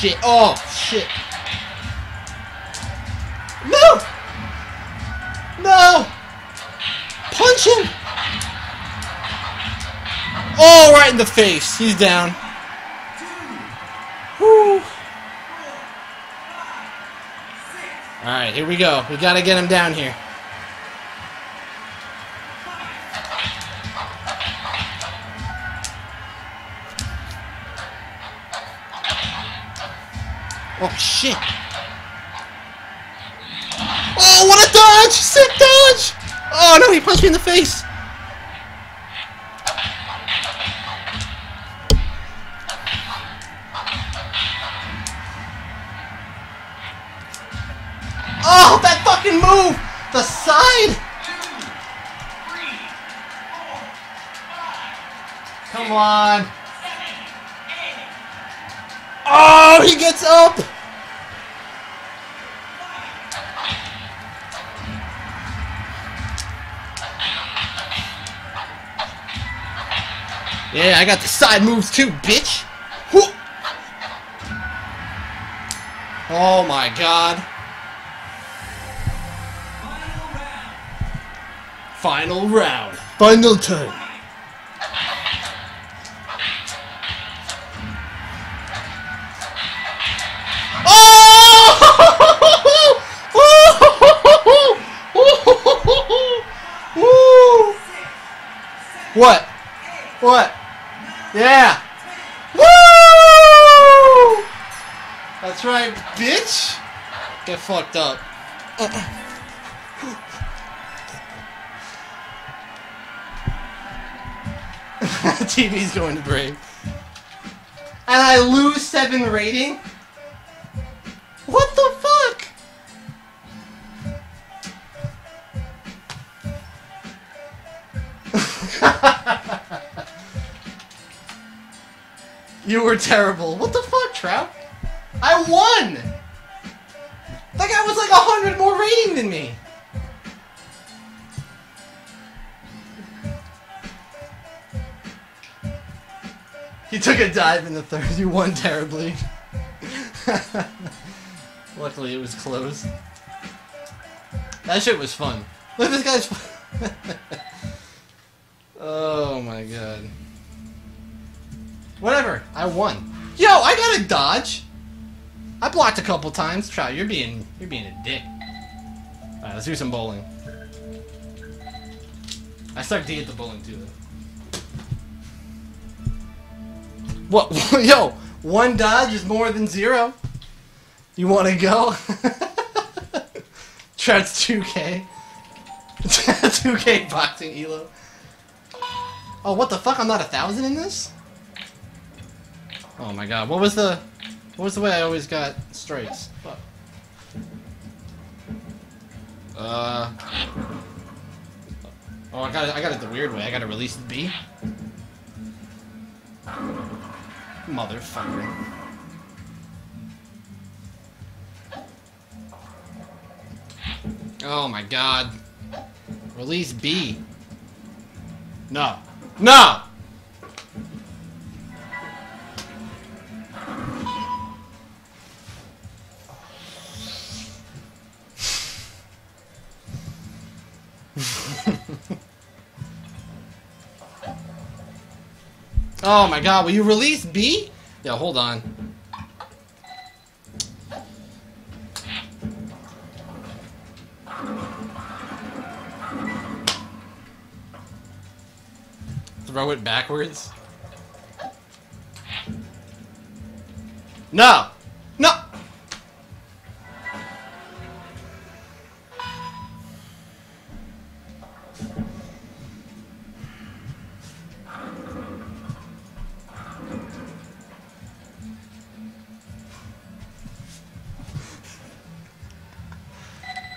shit. Oh, shit. No! No! Punch him! Oh, right in the face. He's down. Alright, here we go. We gotta get him down here. Oh, shit. Oh, what a dodge! Sick dodge! Oh, no, he punched me in the face. Oh, that fucking move! The side! Come on. Oh, he gets up! Yeah, I got the side moves too, bitch! Oh my god. Final round. Final turn. Oh! What? What? Yeah. Woo! That's right, bitch. Get fucked up. TV's going to break. And I lose seven rating? What the fuck? You were terrible. What the fuck, Trout? I won! That guy was like a hundred more rating than me. He took a dive in the third. You won terribly. Luckily, it was close. That shit was fun. Look at this guy's. oh my god. Whatever. I won. Yo, I got a dodge. I blocked a couple times. Trout, you're being you're being a dick. Alright, let's do some bowling. I suck D at the bowling too. Though. What? Yo, one dodge is more than zero. You want to go? Trout's 2K. 2K boxing Elo. Oh, what the fuck? I'm not a thousand in this? Oh my god. What was the... What was the way I always got strikes? Fuck. Uh... Oh, I got it, I got it the weird way. I got to release the B. Motherfucker. Oh my god. Release B. No. No! Oh my god, will you release B? Yeah, hold on. Throw it backwards? No!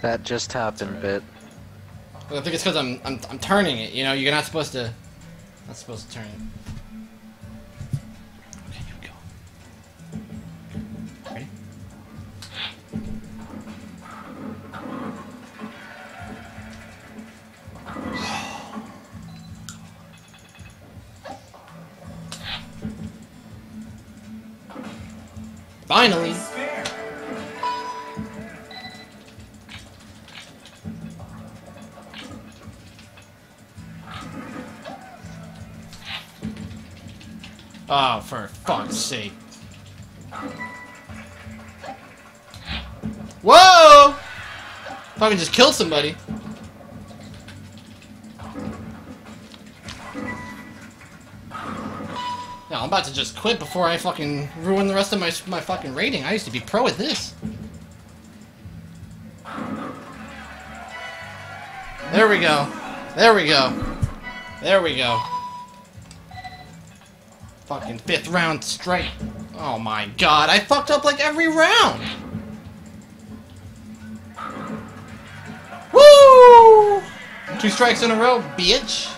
That just happened, a bit. I think it's because I'm, I'm I'm turning it. You know, you're not supposed to. Not supposed to turn it. Okay, here we go. Ready? Finally. Oh, for fuck's sake. Whoa! Fucking just killed somebody. Yeah, I'm about to just quit before I fucking ruin the rest of my my fucking rating. I used to be pro at this. There we go. There we go. There we go. Fucking fifth round straight. Oh my god, I fucked up like every round! Woo! Two strikes in a row, bitch!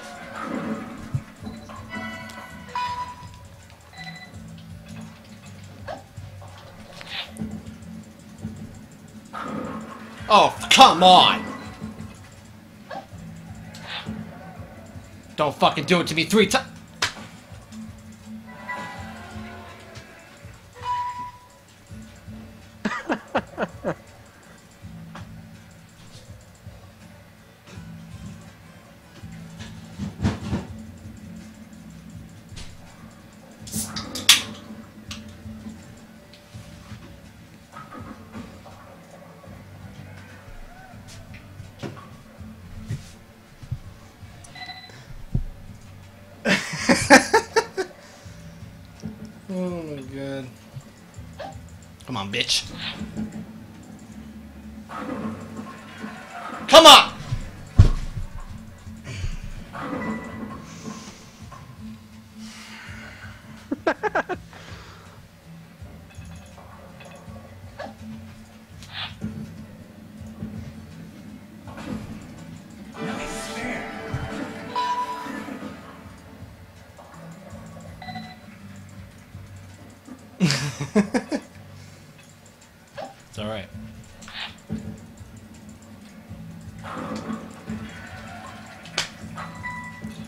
Oh, come on! Don't fucking do it to me three times! Bitch. Come on! It's alright.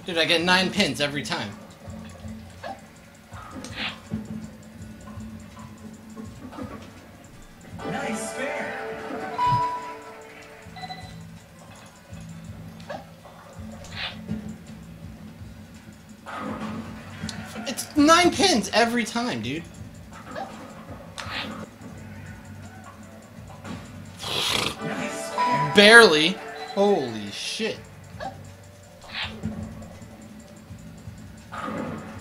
Dude, I get nine pins every time. Nice spare. It's nine pins every time, dude. Barely. Holy shit.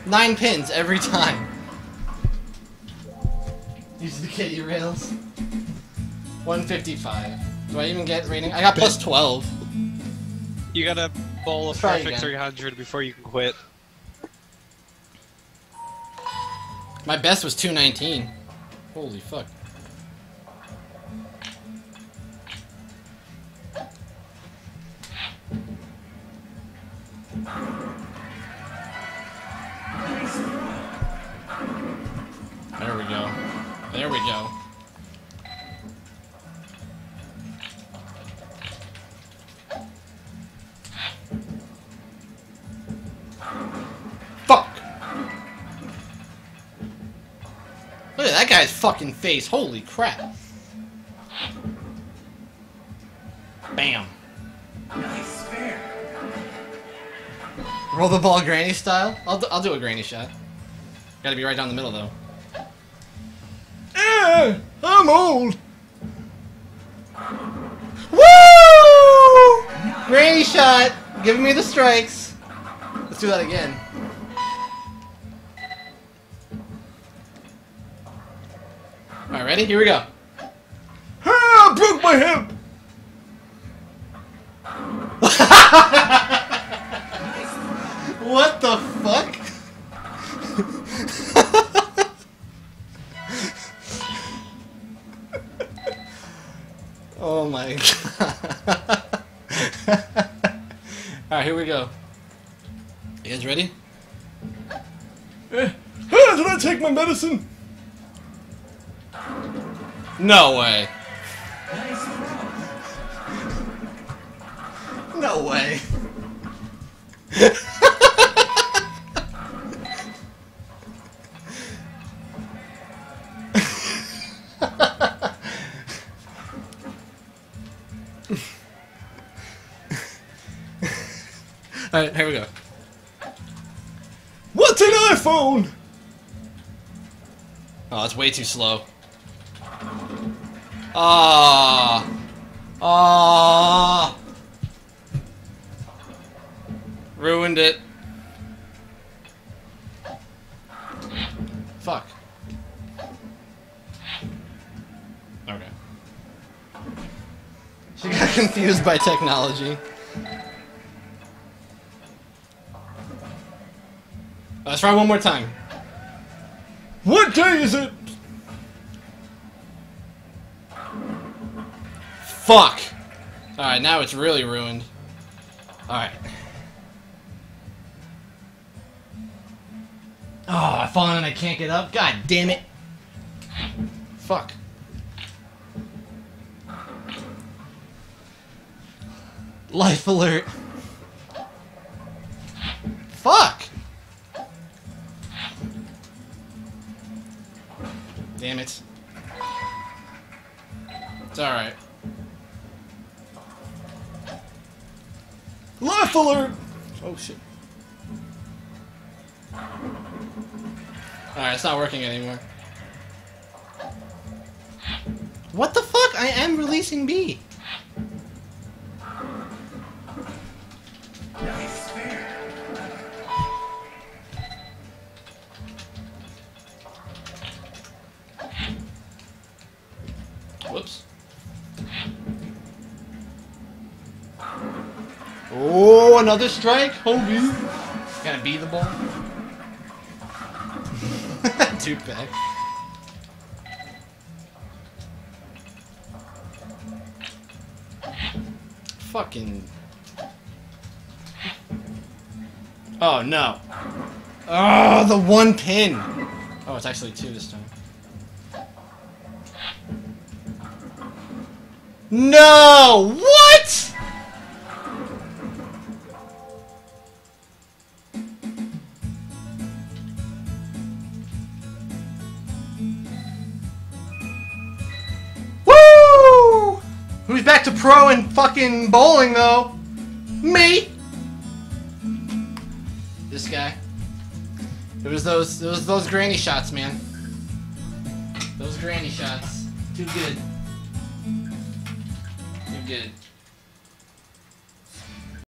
Nine pins every time. Use the kitty rails. 155. Do I even get rating? I got plus 12. You gotta bowl a Try perfect again. 300 before you can quit. My best was 219. Holy fuck. There we go. There we go. Fuck! Look at that guy's fucking face. Holy crap. Bam. Nice spare. Roll the ball granny style? I'll do, I'll do a granny shot. Gotta be right down the middle though. I'm old. Woo! Granny shot. Giving me the strikes. Let's do that again. Alright, ready? Here we go. Ah, broke my hip! what the fuck? Oh my god. Alright, here we go. You guys ready? Eh, ah, did I take my medicine? No way. No way. Alright, here we go. What's an iPhone? Oh, it's way too slow. Ah. Ah. Ruined it. Fuck. Okay. Confused by technology. Let's try one more time. What day is it? Fuck. Alright, now it's really ruined. Alright. Oh, I've fallen and I can't get up? God damn it. Fuck. Life alert. Fuck! Damn it. It's alright. Life alert! Oh shit. Alright, it's not working anymore. What the fuck? I am releasing B. another strike, homie. Gotta be the ball. Two pack. Fucking. Oh no. Oh, the one pin. Oh, it's actually two this time. No! What? Who's back to pro and fucking bowling though? Me. This guy. It was those it was those granny shots, man. Those granny shots. Too good. Too good.